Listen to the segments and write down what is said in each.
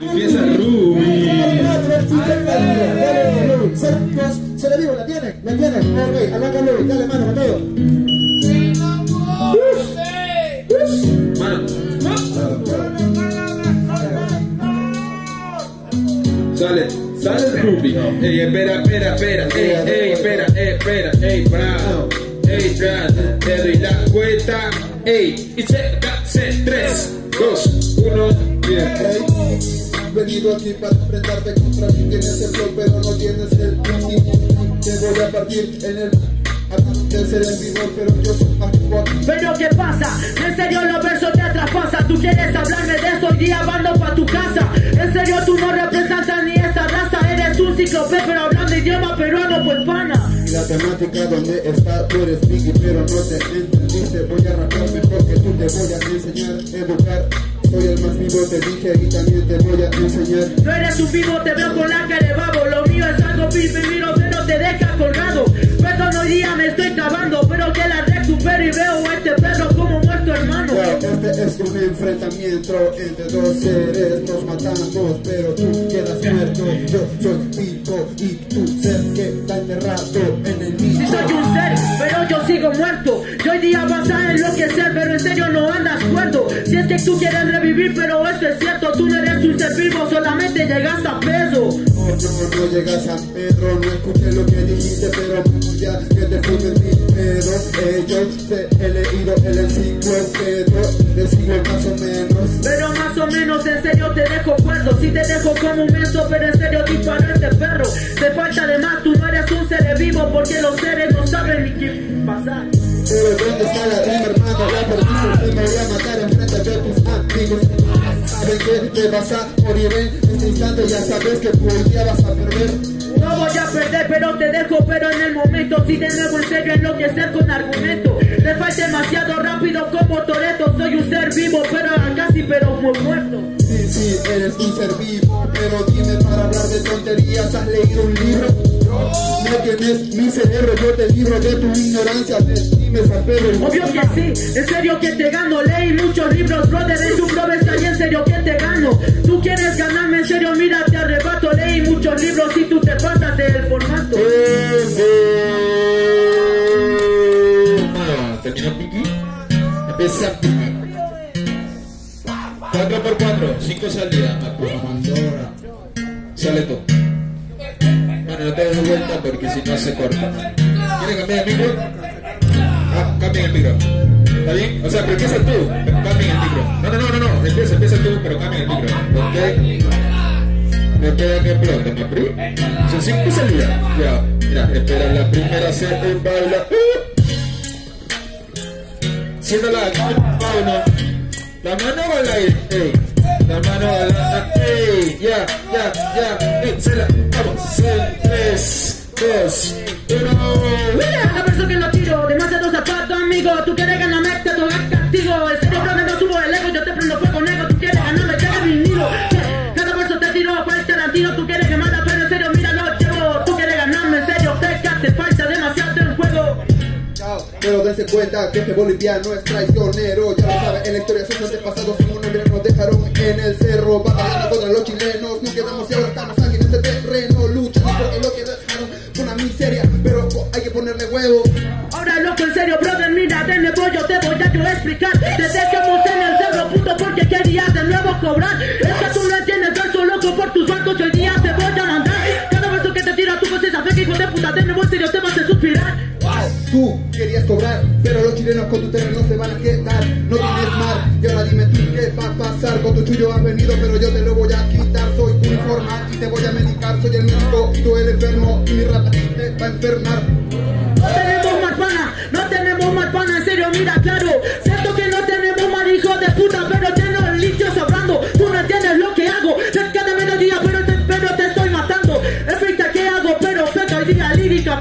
Empieza Ruby. Se le digo, la tiene, la tiene. Ok, arráncalo, dale mano, Mateo. Mano. Sale, sale Ruby. Ey, espera, espera, espera. Ey, ey, espera, espera. Ey, bravo. Ey, bravo. Te doy la cuenta. Ey, y se, se, tres, dos, uno, bien. Venido aquí para enfrentarte contra mí. Tienes el flow, pero no tienes el pitch. Te voy a partir en el. Pero yo soy más fuerte. Pero ¿qué pasa? En serio los versos te traspasan Tú quieres hablarme de eso, hoy día mando pa' tu casa En serio tú no representas ni esta raza Eres un ciclope pero hablando idioma peruano pues pana la temática donde está, tú eres Vicky, pero no te entendiste. Voy a rapear mejor que tú, te voy a enseñar, educar. Soy el más vivo, te dije, y también te voy a enseñar. No eres un vivo, te veo con la cara de babo Lo mío es algo vil, vivir pero te deja colgado Perdón, hoy día me estoy cavando Pero que la recupero y veo a este perro como muerto hermano Ya, Este es un enfrentamiento entre dos seres, nos matamos, pero tú quedas muerto. Yo soy vivo y tu ser queda enterrado en serio no andas cuerdo Si es que tú quieres revivir, pero eso es cierto Tú no eres un ser vivo, solamente llegas a peso No, no, no llegas a Pedro, no escuché lo que dijiste, pero ya que te funden mis pedos. Eh, yo te he leído el enciclopedio, de siglo más o menos. Pero más o menos en serio te dejo cuerdo Si te dejo como un menso pero en serio dispararte perro Te falta de más, tú no eres un ser vivo Porque los seres no saben ni qué pasar Pero ¿dónde está la rima, matar enfrente de tus amigos. Saben que te vas a morir en este instante, ya sabes que por día vas a perder. No voy a perder pero te dejo pero en el momento Si de nuevo en serio enloquecer con argumento Te falta demasiado rápido como Toreto Soy un ser vivo pero casi pero muy muerto Sí, sí, eres un ser vivo, pero dime para hablar de tonterías, ¿has leído un libro? No tienes mi cerebro, yo te libro de tu ignorancia, dime San Pedro. Obvio que sí, en serio que te gano Leí muchos libros, brother, en tu promesa y en serio que te gano Tú quieres ganarme en serio, mira te arrebato Leí muchos libros y tú te pasas del formato Terminó Piki. Empieza Piki. 4 por 4 5 salidas. Sale tú. No te des vuelta porque si no se corta. ¿Quieres cambiar el micro? Ah, cambia el micro. ¿Está bien? O sea, pero empieza tú. Cambia el micro. No, no, no, no, no. Empieza, empieza tú, pero cambia el micro. ¿Ok? Me queda que explote, ¿me pri? Son cinco salidas. Ya, mira, espera, la primera se baila. Siendo la mano. La mano baila ahí. La mano baila, ey. Ya, ya, ya. La, vamos. Tres, dos, pero dense cuenta que este boliviano es traicionero. Ya lo sabe, en la historia sus antepasados sin un nombre nos dejaron en el cerro. Batallando contra los chilenos, no quedamos y ahora estamos aquí en este terreno. Luchando porque lo que dejaron fue una miseria, pero hay que ponerle huevo. Ahora loco, en serio, brother, mira, denle pollo, te voy a yo explicar. Te dejamos en el cerro, puto, porque querías de nuevo cobrar. Es que tú no entiendes, verso loco por tus bancos, hoy día Tú querías cobrar, pero los chilenos con tu terreno se van a quedar. No tienes mar, y ahora dime tú qué va a pasar. Con tu chullo has venido, pero yo te lo voy a quitar. Soy uniformal y te voy a medicar. Soy el médico y tú el enfermo, y mi rata te va a enfermar. No tenemos más pana, no tenemos más pana, en serio, mira claro. Siento que no tenemos más hijo de puta, pero tengo el lichio sobrando. Tú no entiendes lo que hago, cerca de mediodía, pero te, pero te estoy matando. Es feita que hago, pero feca hoy día lírica.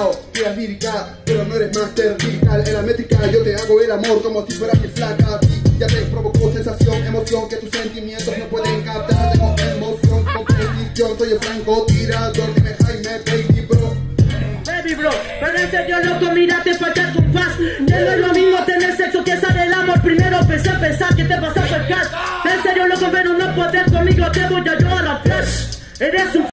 Chao, tiras lírica, pero no eres master lirical. En la métrica yo te hago el amor como si fueras mi flaca. Ya te provocó sensación, emoción que tus sentimientos no pueden captar. Tengo emoción, composición, soy el franco tirador. Dime Jaime, baby bro. Baby bro, pero en serio loco, mira, te falta compás. Ya no es lo mismo tener sexo que sale el amor. Primero pensé, pensar que te vas a acercar. En serio loco, pero no puedes conmigo, te voy a yo a la. Eres un